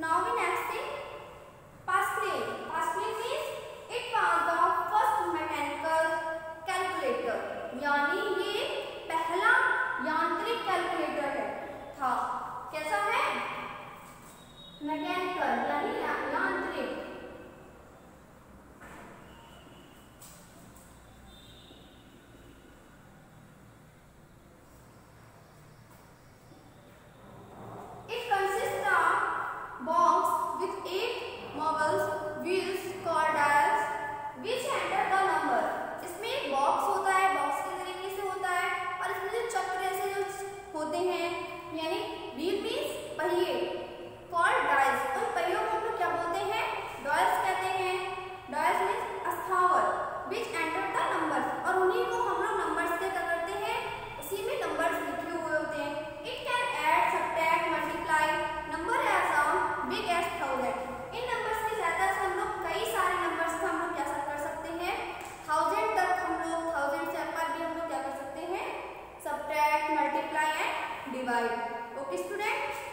Now in action Okay students?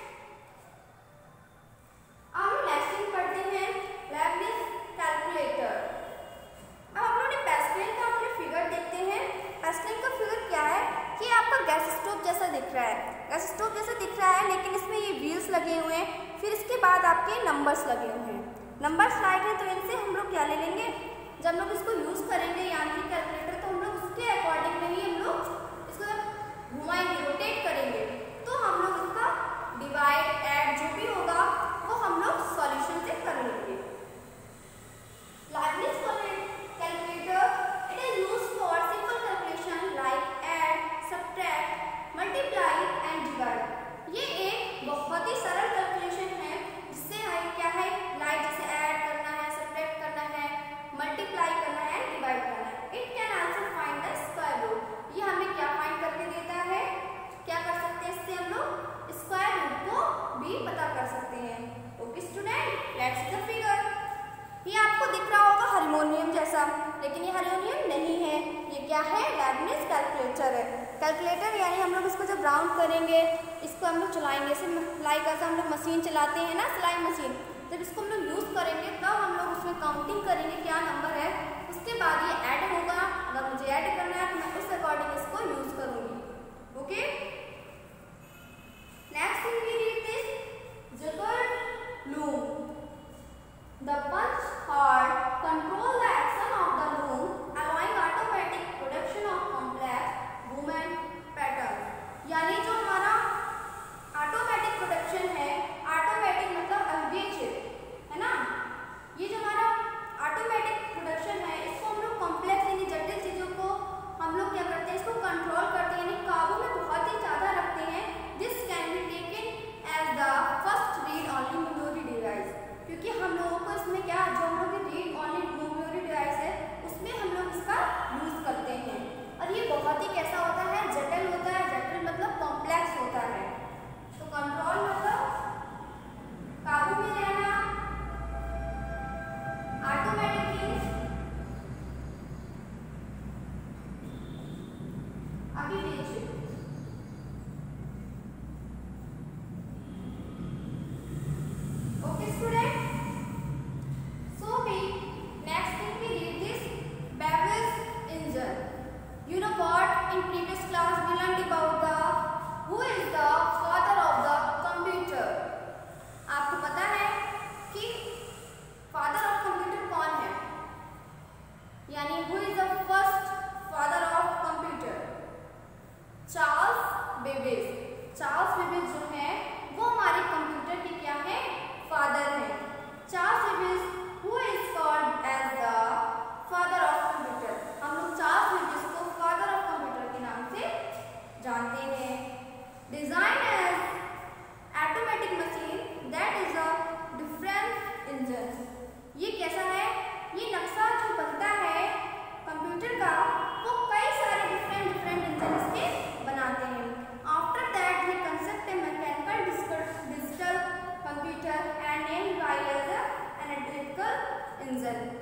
Base calculator है। Calculator यानी हम लोग इसको जब राउंड करेंगे, इसको हम लोग चलाएँगे। जैसे लाइक ऐसा हम लोग मशीन चलाते हैं ना, सिलाई मशीन। जब इसको हम लोग यूज़ करेंगे, तब तो हम लोग उसमें काउंटिंग करेंगे क्या नंबर है। उसके बाद ये ऐड होगा। अगर मुझे ऐड करना है तो मैं उस अकॉर्डिंग इसको यूज़ करूँगी। Okay The punch card control that. senden.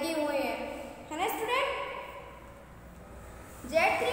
लगे हुए हैं। है ना स्टूडेंट जेड थ्री